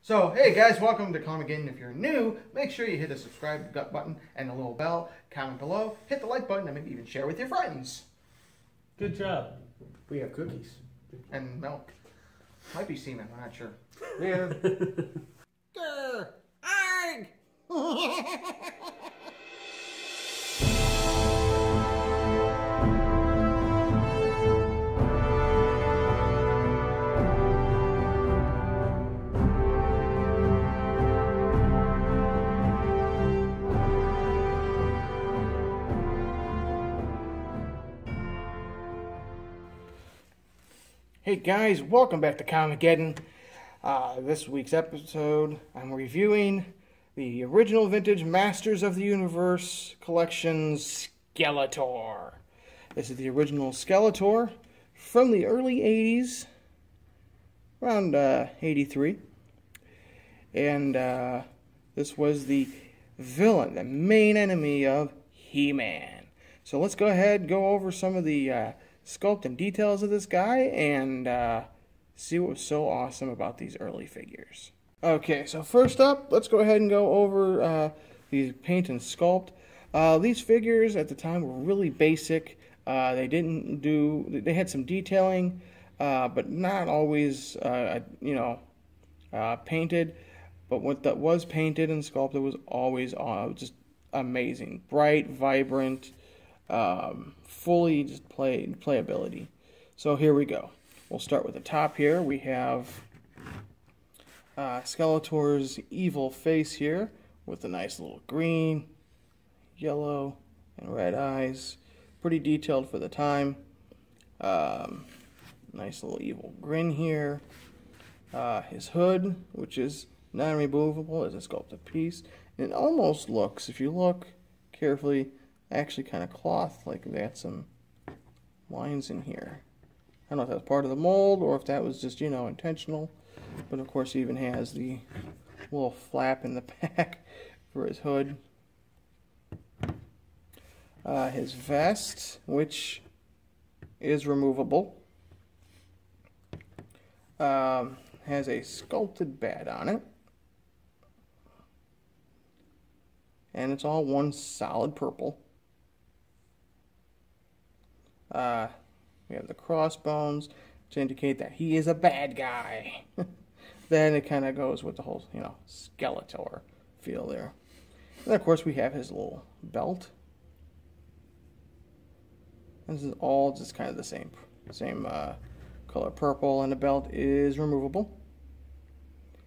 So, hey guys, welcome to Comic-Geddon. If you're new, make sure you hit the subscribe button and the little bell, comment below, hit the like button, and maybe even share with your friends. Good job. We have cookies. And milk. Might be semen, I'm not sure. Yeah. Grr! Arg! Hey guys, welcome back to Comic-Geddon. Uh, this week's episode, I'm reviewing the original vintage Masters of the Universe collection Skeletor. This is the original Skeletor from the early 80s, around uh, 83. And uh, this was the villain, the main enemy of He Man. So let's go ahead and go over some of the uh, sculpt and details of this guy and uh, see what was so awesome about these early figures. Okay, so first up, let's go ahead and go over uh, these paint and sculpt. Uh, these figures at the time were really basic. Uh, they didn't do, they had some detailing, uh, but not always, uh, you know, uh, painted. But what that was painted and sculpted was always just amazing, bright, vibrant, um, fully just play playability. So here we go. We'll start with the top here. We have uh, Skeletor's evil face here with a nice little green, yellow, and red eyes. Pretty detailed for the time. Um, nice little evil grin here. Uh, his hood, which is non-removable, is a sculpted piece. And it almost looks, if you look carefully, actually kind of cloth, like they had some lines in here. I don't know if that's part of the mold or if that was just, you know, intentional. But of course, he even has the little flap in the back for his hood. Uh, his vest, which is removable, um, has a sculpted bat on it. And it's all one solid purple. Uh, we have the crossbones to indicate that he is a bad guy. then it kind of goes with the whole, you know, Skeletor feel there. And of course, we have his little belt. This is all just kind of the same, same uh, color purple, and the belt is removable.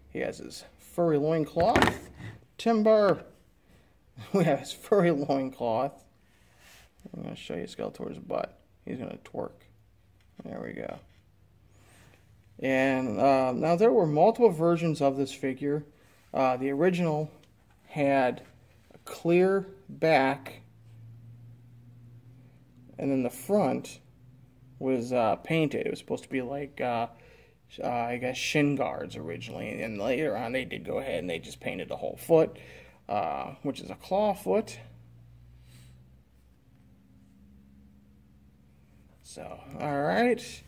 He has his furry loincloth. Timber. We have his furry loincloth. I'm going to show you Skeletor's butt. He's going to twerk. There we go. And uh, now there were multiple versions of this figure. Uh, the original had a clear back, and then the front was uh, painted. It was supposed to be like, uh, uh, I guess, shin guards originally. And later on, they did go ahead and they just painted the whole foot, uh, which is a claw foot. So, all right.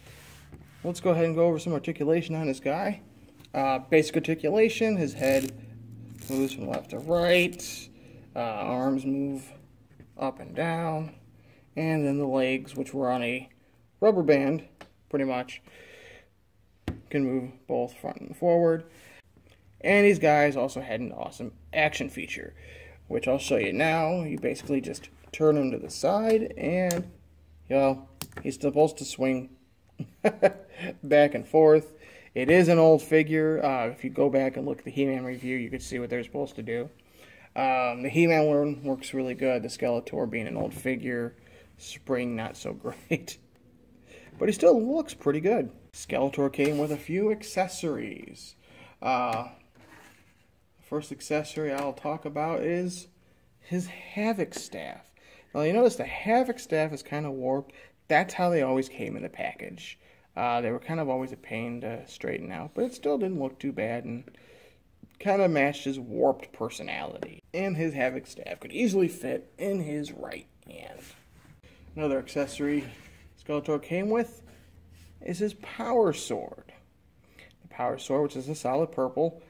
Let's go ahead and go over some articulation on this guy. Uh, basic articulation, his head moves from left to right. Uh, arms move up and down. And then the legs, which were on a rubber band, pretty much, can move both front and forward. And these guys also had an awesome action feature, which I'll show you now. You basically just turn them to the side and, you know, He's supposed to swing back and forth. It is an old figure. Uh, if you go back and look at the He-Man review, you can see what they're supposed to do. Um, the He-Man one works really good. The Skeletor being an old figure, spring not so great. But he still looks pretty good. Skeletor came with a few accessories. Uh, the first accessory I'll talk about is his Havoc Staff. Now you notice the Havoc Staff is kind of warped that's how they always came in the package. Uh, they were kind of always a pain to straighten out, but it still didn't look too bad and kind of matched his warped personality. And his Havoc staff could easily fit in his right hand. Another accessory Skeletor came with is his Power Sword. The Power Sword, which is a solid purple,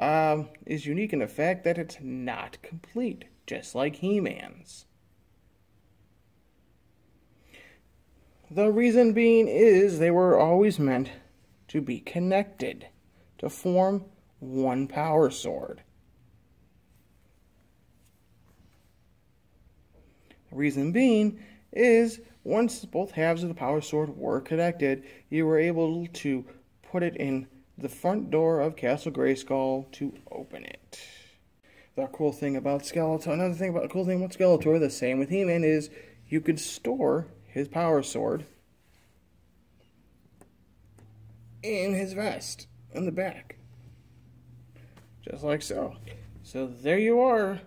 um, is unique in the fact that it's not complete, just like He The reason being is they were always meant to be connected, to form one power sword. The reason being is once both halves of the power sword were connected, you were able to put it in the front door of Castle Grayskull to open it. The cool thing about Skeletor, another thing about the cool thing about Skeletor, the same with He-Man, is you could store his power sword in his vest in the back. Just like so. So there you are,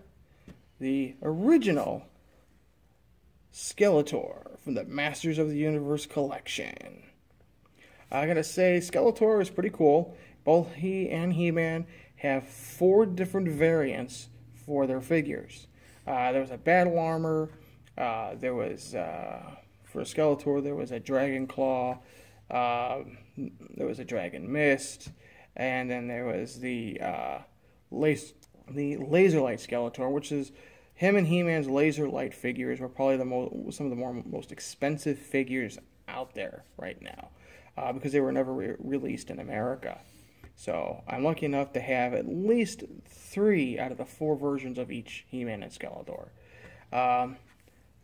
the original Skeletor from the Masters of the Universe collection. I gotta say, Skeletor is pretty cool. Both he and He Man have four different variants for their figures. Uh, there was a battle armor, uh, there was, uh, for Skeletor, there was a Dragon Claw, um, there was a Dragon Mist, and then there was the uh, lace, the Laser Light Skeletor, which is him and He-Man's Laser Light figures were probably the mo- some of the more most expensive figures out there right now uh, because they were never re- released in America. So I'm lucky enough to have at least three out of the four versions of each He-Man and Skeletor. Um,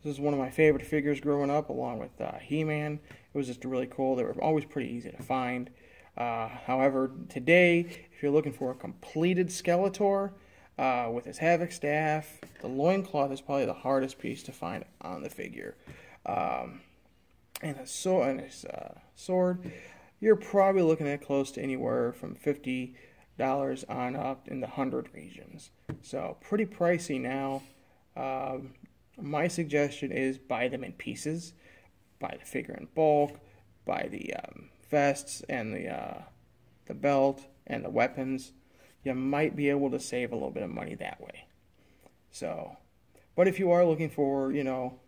this is one of my favorite figures growing up, along with uh, He-Man. It was just really cool. They were always pretty easy to find. Uh, however, today, if you're looking for a completed Skeletor uh, with his Havoc staff, the loincloth is probably the hardest piece to find on the figure. Um, and a sword, and his uh, sword, you're probably looking at close to anywhere from fifty dollars on up in the hundred regions. So pretty pricey now. Um, my suggestion is buy them in pieces, buy the figure in bulk, buy the um, vests and the uh, the belt and the weapons. You might be able to save a little bit of money that way. So, but if you are looking for, you know,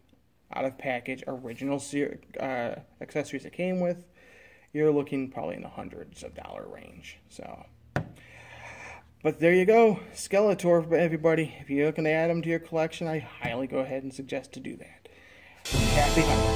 out of package original uh, accessories that came with, you're looking probably in the hundreds of dollar range. So, but there you go, Skeletor for everybody. If you're looking to add them to your collection, I highly go ahead and suggest to do that. Happy hunting.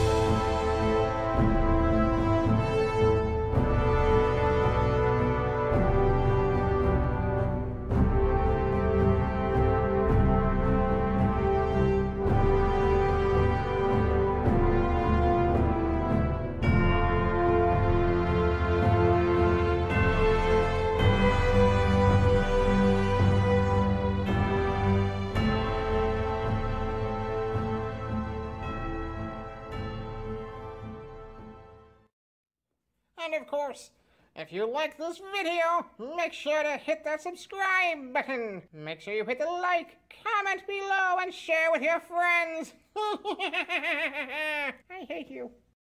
And of course, if you like this video, make sure to hit that subscribe button. Make sure you hit the like, comment below, and share with your friends. I hate you.